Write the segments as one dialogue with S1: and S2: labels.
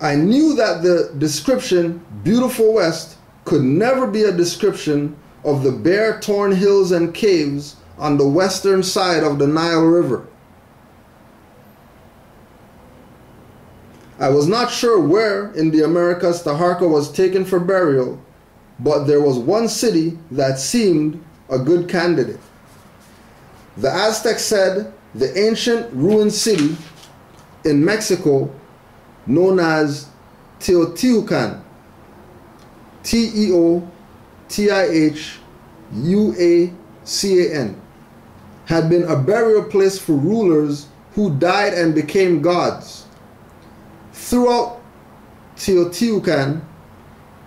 S1: I knew that the description beautiful west could never be a description of the bare torn hills and caves on the western side of the Nile River. I was not sure where in the Americas Taharka was taken for burial, but there was one city that seemed a good candidate. The Aztecs said the ancient ruined city in Mexico known as Teotihuacan, T E O T I H U A C A N, had been a burial place for rulers who died and became gods. Throughout Teotihuacan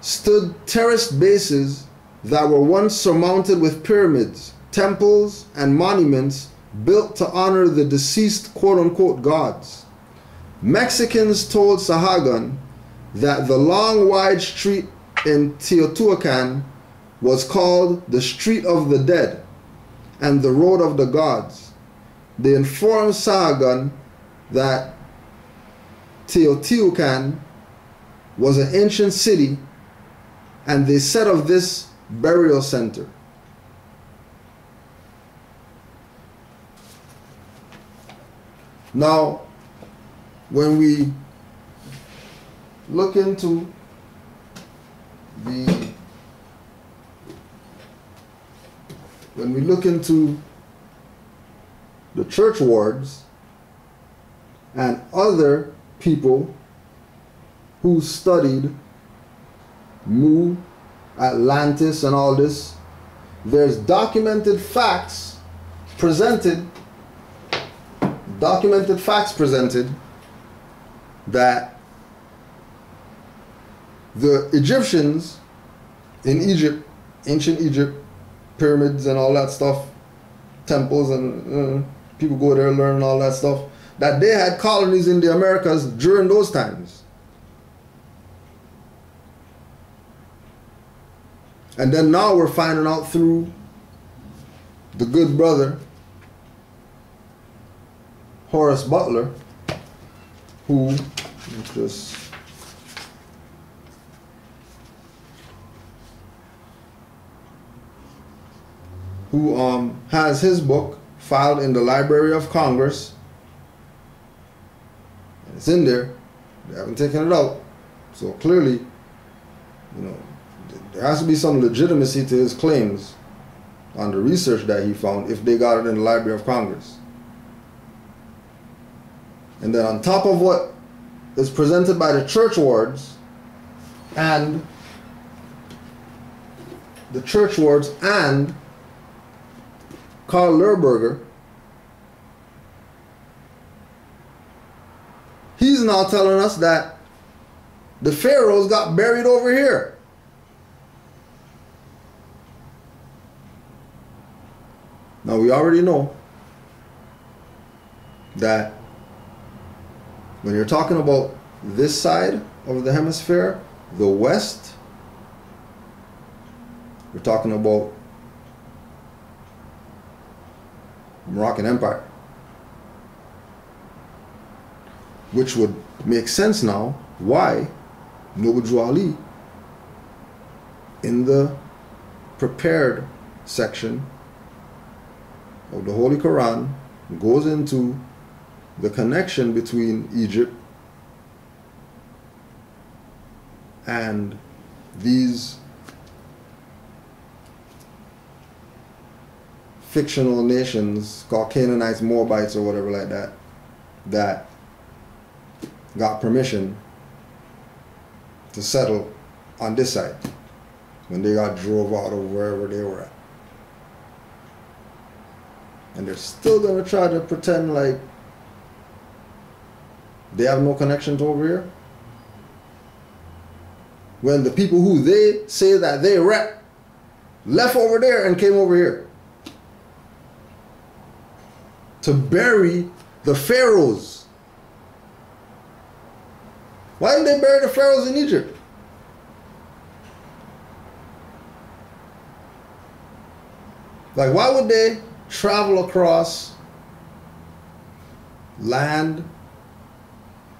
S1: stood terraced bases that were once surmounted with pyramids, temples, and monuments built to honor the deceased quote unquote gods. Mexicans told Sahagun that the long wide street in Teotihuacan was called the Street of the Dead and the Road of the Gods. They informed Sahagun that Teotihuacan was an ancient city and they set of this burial center. Now, when we look into the when we look into the Churchwards and other people who studied Mu, Atlantis, and all this, there's documented facts presented, documented facts presented that the Egyptians in Egypt, ancient Egypt, pyramids and all that stuff, temples and uh, people go there learn all that stuff, that they had colonies in the Americas during those times. And then now we're finding out through the good brother, Horace Butler, who just who um, has his book filed in the Library of Congress. It's in there. They haven't taken it out. So clearly, you know, there has to be some legitimacy to his claims on the research that he found if they got it in the Library of Congress. And then on top of what is presented by the Churchwards and the Churchwards and Karl Lerberger, he's now telling us that the pharaohs got buried over here. Now we already know that when you're talking about this side of the hemisphere, the west, we're talking about Moroccan Empire. Which would make sense now why Noble Ali in the prepared section of the Holy Quran goes into the connection between Egypt and these fictional nations called Canaanites, Moabites, or whatever like that, that got permission to settle on this side when they got drove out of wherever they were at. And they're still to try to pretend like they have no connections over here. When the people who they say that they rep left over there and came over here to bury the pharaohs. Why didn't they bury the pharaohs in Egypt? Like, why would they travel across land,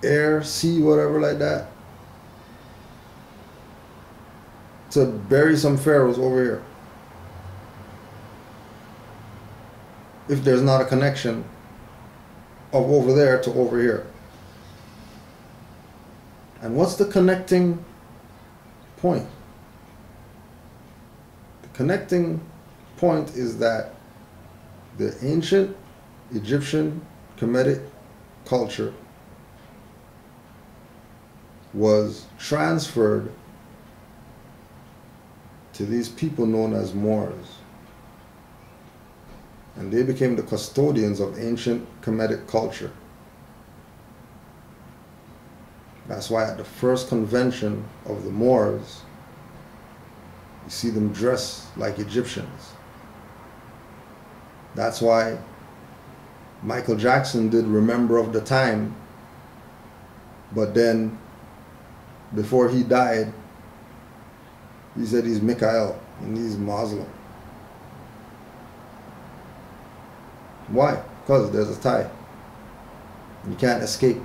S1: air, sea, whatever like that, to bury some pharaohs over here. If there's not a connection of over there to over here. And what's the connecting point? The connecting point is that the ancient Egyptian Kemetic culture was transferred to these people known as Moors. And they became the custodians of ancient Kemetic culture. That's why at the first convention of the Moors, you see them dress like Egyptians. That's why Michael Jackson did Remember of the Time, but then before he died, he said he's Mikhail and he's Muslim. Why? Because there's a tie. You can't escape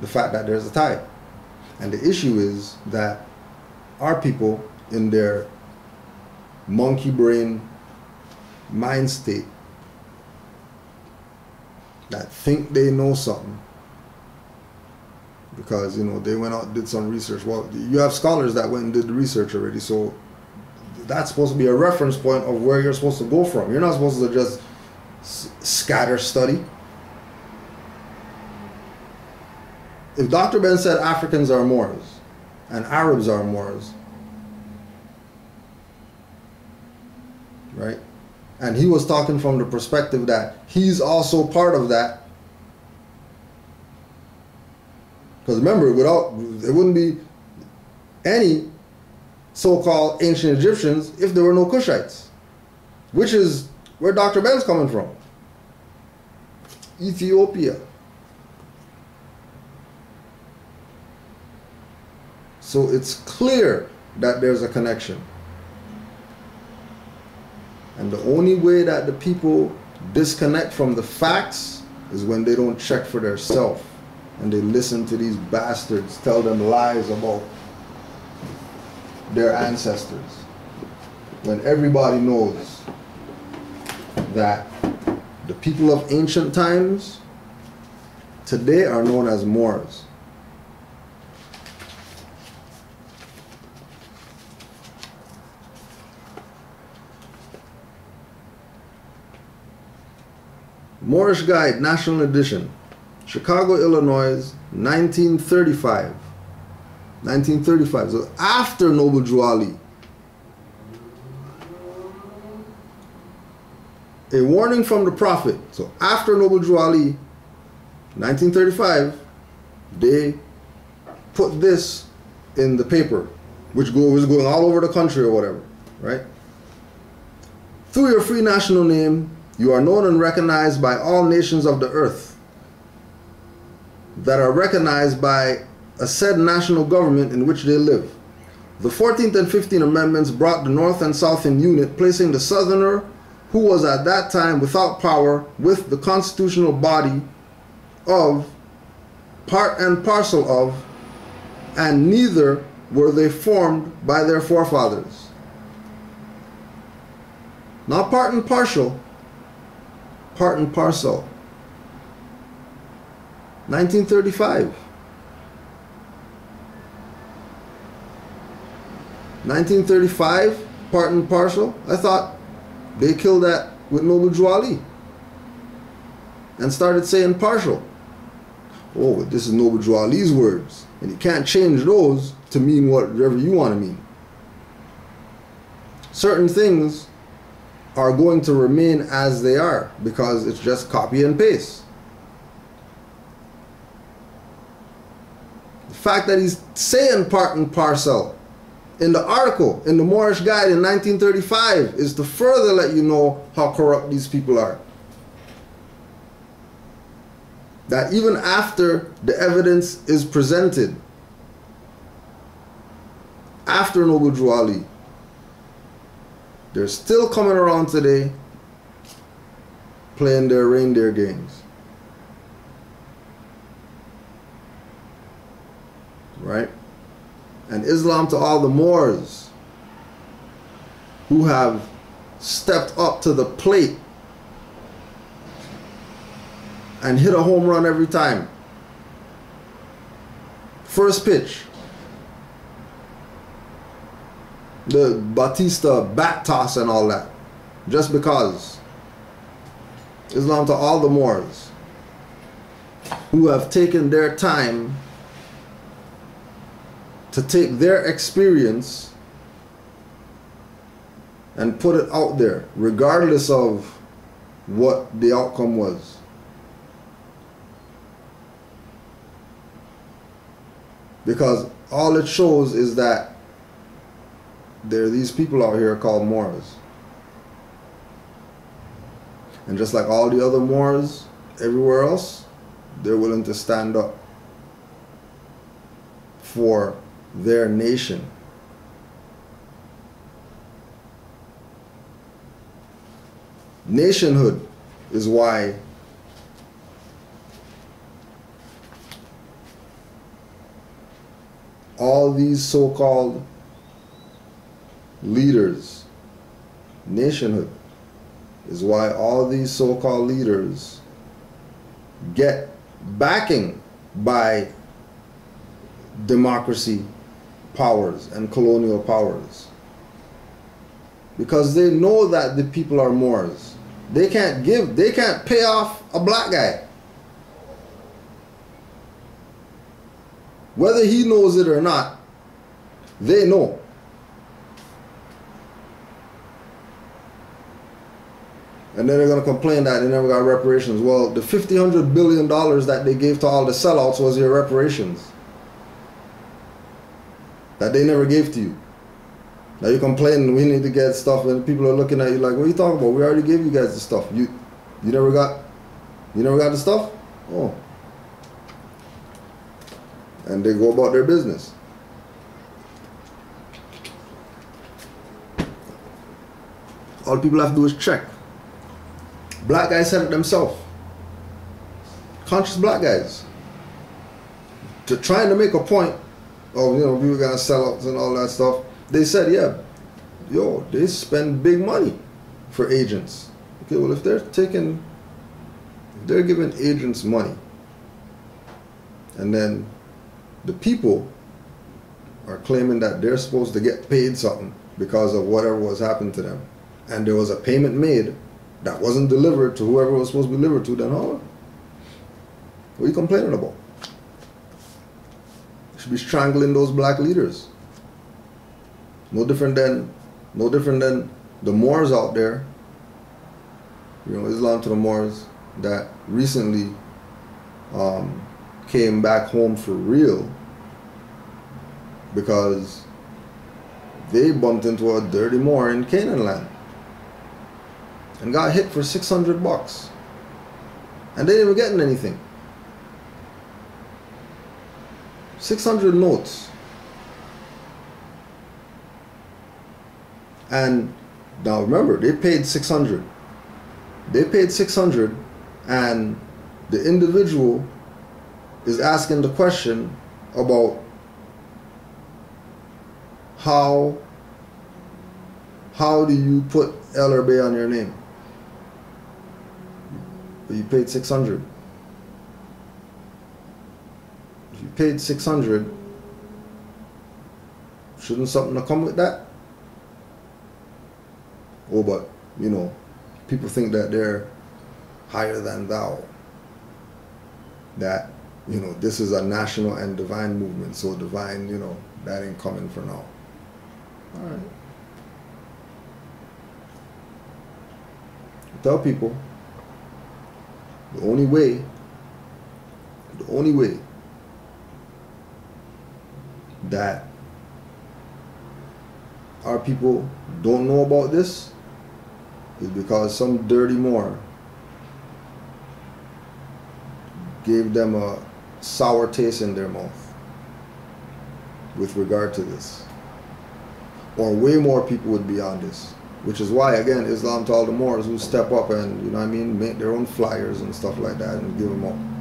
S1: the fact that there's a tie. And the issue is that our people, in their monkey brain mind state, that think they know something, because you know they went out did some research. Well, you have scholars that went and did the research already, so that's supposed to be a reference point of where you're supposed to go from. You're not supposed to just scatter study. If Dr. Ben said Africans are Moors and Arabs are Moors, right? And he was talking from the perspective that he's also part of that Because remember, without there wouldn't be any so-called ancient Egyptians if there were no Cushites, which is where Dr. Ben's coming from. Ethiopia. So it's clear that there's a connection. And the only way that the people disconnect from the facts is when they don't check for themselves and they listen to these bastards tell them lies about their ancestors when everybody knows that the people of ancient times today are known as Moors. Moorish Guide, National Edition, Chicago, Illinois, 1935. 1935. So after Noble Drew Ali. A warning from the Prophet. So after Noble Drew Ali, 1935, they put this in the paper, which was going all over the country or whatever, right? Through your free national name, you are known and recognized by all nations of the earth that are recognized by a said national government in which they live. The 14th and 15th Amendments brought the North and South in unit, placing the Southerner, who was at that time without power, with the constitutional body of, part and parcel of, and neither were they formed by their forefathers. Not part and partial, part and parcel. 1935. 1935, part and parcel. I thought they killed that with Noble Drew Ali and started saying partial. Oh, this is Noble Drew Ali's words, and you can't change those to mean whatever you want to mean. Certain things are going to remain as they are because it's just copy and paste. Fact that he's saying part and parcel in the article in the Moorish Guide in 1935 is to further let you know how corrupt these people are. That even after the evidence is presented, after Noble Drew Ali, they're still coming around today playing their reindeer games. right? And Islam to all the Moors who have stepped up to the plate and hit a home run every time. First pitch. The Batista bat toss and all that. Just because. Islam to all the Moors who have taken their time to take their experience and put it out there, regardless of what the outcome was. Because all it shows is that there are these people out here called Moors. And just like all the other Moors everywhere else, they're willing to stand up for their nation. Nationhood is why all these so called leaders, nationhood, is why all these so called leaders get backing by democracy powers and colonial powers. Because they know that the people are Moors. They can't give, they can't pay off a black guy. Whether he knows it or not, they know. And then they're going to complain that they never got reparations. Well, the fifty hundred billion dollars that they gave to all the sellouts was your reparations. That they never gave to you. Now you complain we need to get stuff and people are looking at you like, what are you talking about? We already gave you guys the stuff. You you never got you never got the stuff? Oh. And they go about their business. All people have to do is check. Black guys said it themselves. Conscious black guys. To trying to make a point of, you know, we were gonna sell and all that stuff. They said, yeah, yo, they spend big money for agents. Okay, well if they're taking if they're giving agents money and then the people are claiming that they're supposed to get paid something because of whatever was happened to them and there was a payment made that wasn't delivered to whoever was supposed to be delivered to, then oh, what are you complaining about? Should be strangling those black leaders. No different than, no different than the Moors out there. You know, Islam to the Moors that recently um, came back home for real because they bumped into a dirty Moor in Canaanland and got hit for 600 bucks. And they didn't even getting anything. 600 notes. And now remember, they paid 600. They paid 600 and the individual is asking the question about how how do you put LRB on your name? you paid 600 if you paid 600 shouldn't something come with that? Oh but you know people think that they're higher than thou that you know this is a national and divine movement so divine you know that ain't coming for now. All right tell people the only way, the only way that our people don't know about this is because some dirty Moor gave them a sour taste in their mouth with regard to this. Or way more people would be on this. Which is why, again, Islam to all the Moors who step up and, you know I mean, make their own flyers and stuff like that and give them out.